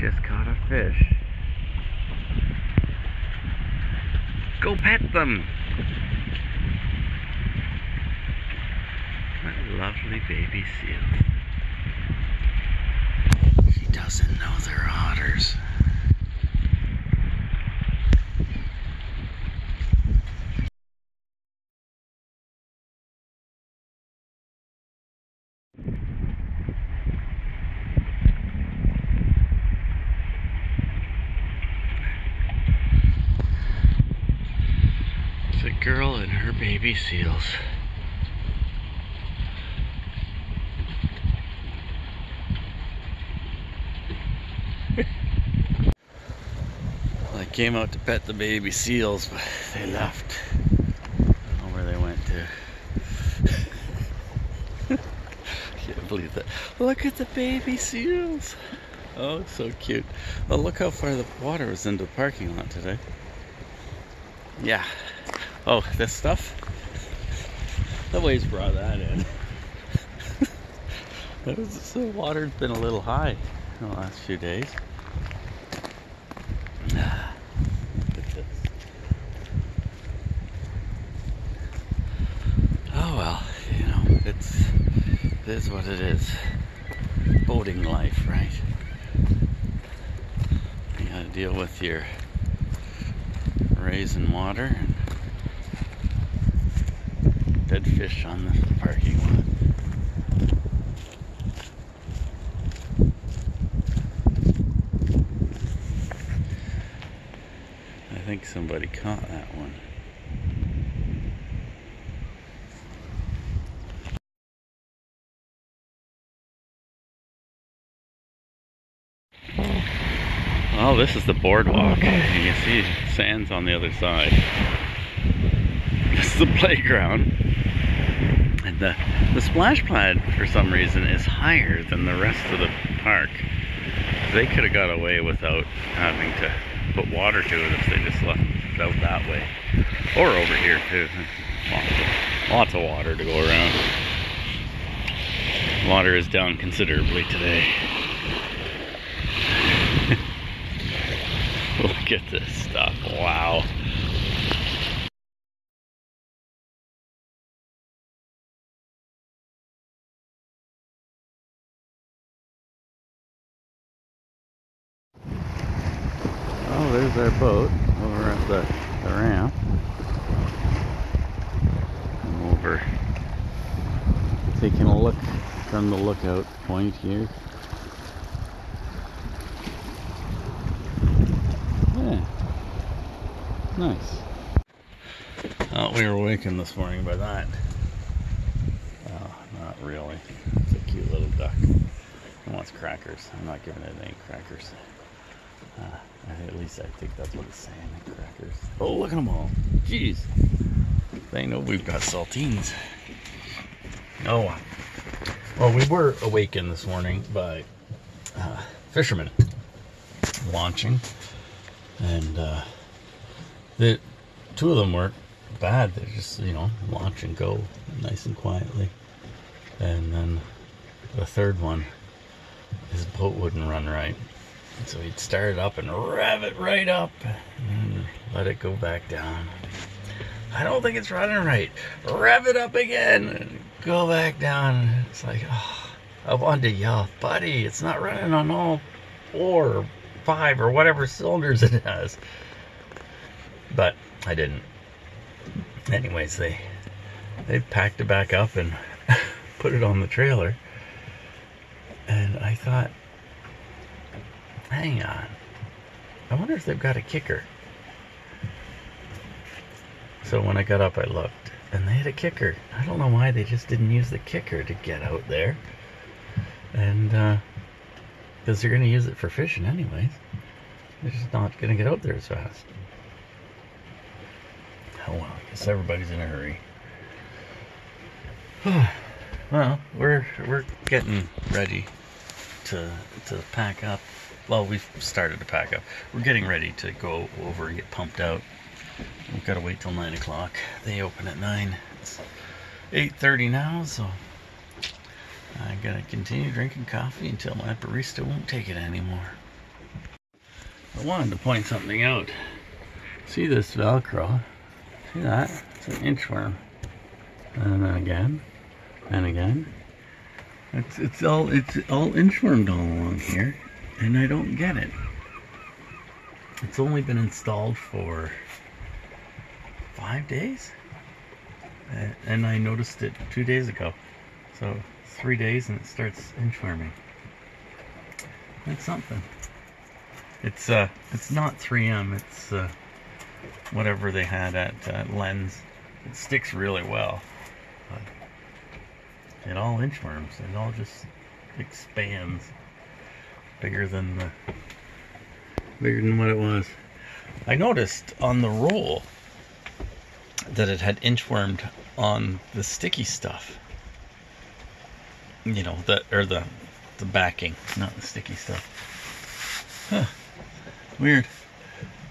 just caught a fish. Go pet them! My lovely baby seal. She doesn't know they're otters. Girl and her baby seals. I came out to pet the baby seals, but they left. I don't know where they went to. Can't believe that. Look at the baby seals. Oh, so cute. Well, look how far the water was into the parking lot today. Yeah. Oh, this stuff? The waves brought that in. That the water's been a little high in the last few days. Look at this. Oh well, you know, it's it is what it is. Boating life, right? You gotta deal with your raising water and dead fish on the parking lot. I think somebody caught that one. Oh, this is the boardwalk. You can see sands on the other side. This is the playground. The, the splash pad, for some reason, is higher than the rest of the park. They could have got away without having to put water to it if they just left it out that way. Or over here, too. Lots of, lots of water to go around. Water is down considerably today. Look at this stuff. Wow. Oh, there's our boat over at the, the ramp. I'm over taking a look from the lookout point here. Yeah. Nice. Oh, we were awakened this morning by that. Oh, not really. It's a cute little duck. It wants crackers. I'm not giving it any crackers. Uh, at least I think that's what it's saying, crackers. Oh, look at them all. Jeez. They know we've got saltines. Oh, well, we were awakened this morning by uh, fishermen launching, and uh, the two of them weren't bad. They just, you know, launch and go nice and quietly, and then the third one, his boat wouldn't run right. So he'd start it up and rev it right up and let it go back down. I don't think it's running right. Rev it up again go back down. It's like, oh, I wanted to yell, buddy, it's not running on all four or five or whatever cylinders it has. But I didn't. Anyways, they they packed it back up and put it on the trailer. And I thought, hang on. I wonder if they've got a kicker. So when I got up, I looked, and they had a kicker. I don't know why they just didn't use the kicker to get out there. And, uh, because they're going to use it for fishing anyways. They're just not going to get out there as fast. Oh well, I guess everybody's in a hurry. well, we're we're getting ready to to pack up. Well, we've started to pack up. We're getting ready to go over and get pumped out. We've got to wait till nine o'clock. They open at nine. It's eight thirty now, so I gotta continue drinking coffee until my barista won't take it anymore. I wanted to point something out. See this Velcro? See that? It's an inchworm. And then again, and again. It's it's all it's all inchwormed all along here, and I don't get it. It's only been installed for five days, and I noticed it two days ago. So three days, and it starts inchworming. That's something. It's uh, it's not 3M. It's uh, whatever they had at uh, Lens. It sticks really well. But it all inchworms. It all just expands bigger than the bigger than what it was. I noticed on the roll that it had inchwormed on the sticky stuff. You know, the or the the backing, not the sticky stuff. Huh. Weird.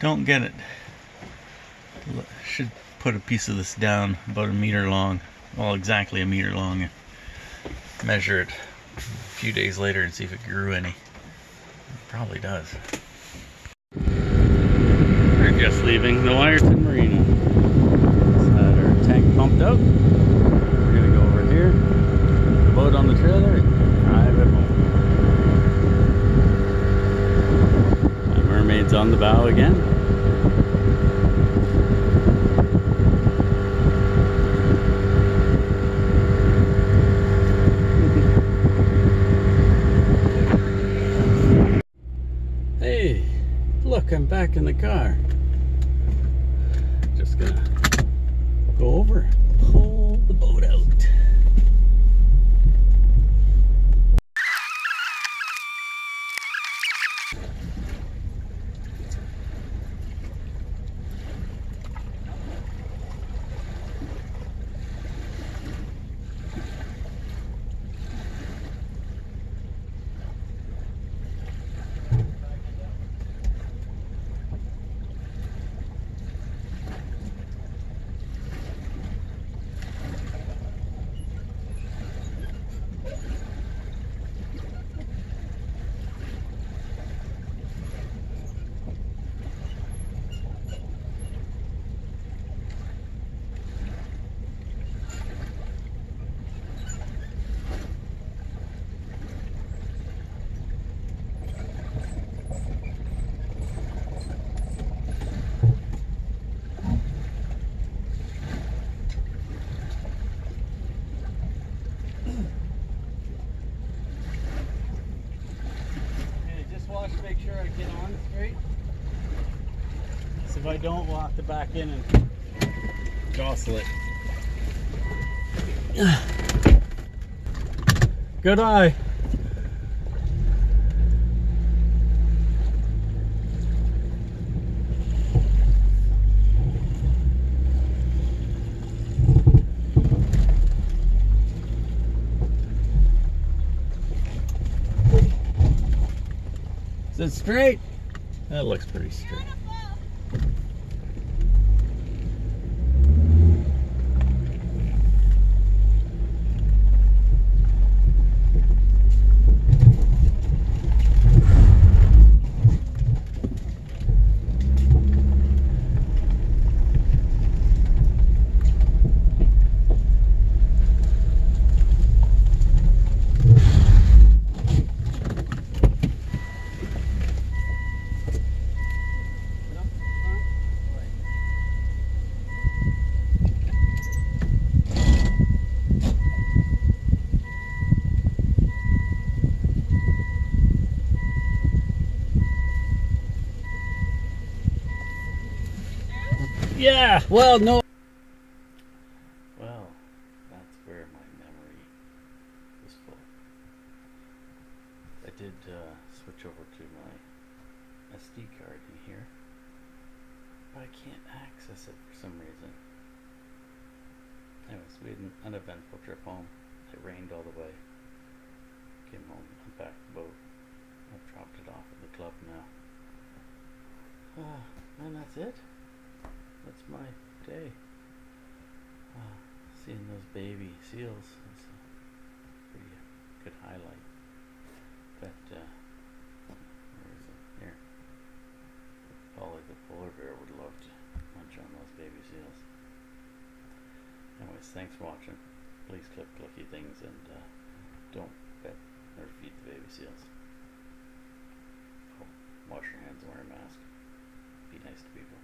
Don't get it. Should put a piece of this down about a meter long. Well, exactly a meter long. And measure it a few days later and see if it grew any. It probably does. We're just leaving the Wiarton Marina. Just had our tank pumped out. We're gonna go over here, put the boat on the trailer, drive it home. Mermaid's on the bow again. Hey, look, I'm back in the car. Just gonna go over, pull the boat out. Okay, just watch to make sure I get on straight. So if I don't, we'll have to back in and jostle it. Good eye. Is it straight? That looks pretty straight. Yeah, well, no. Well, that's where my memory is full. I did uh, switch over to my SD card in here, but I can't access it for some reason. Anyways, we had an uneventful trip home. It rained all the way. Came home, unpacked the boat. I've dropped it off at the club now. Ah, and that's it. That's my day. Ah, seeing those baby seals is a pretty good highlight. But uh, where is it? Here. Thanks for watching. Please click clicky things and uh, don't pet or feed the baby seals. Oh, wash your hands and wear a mask. Be nice to people.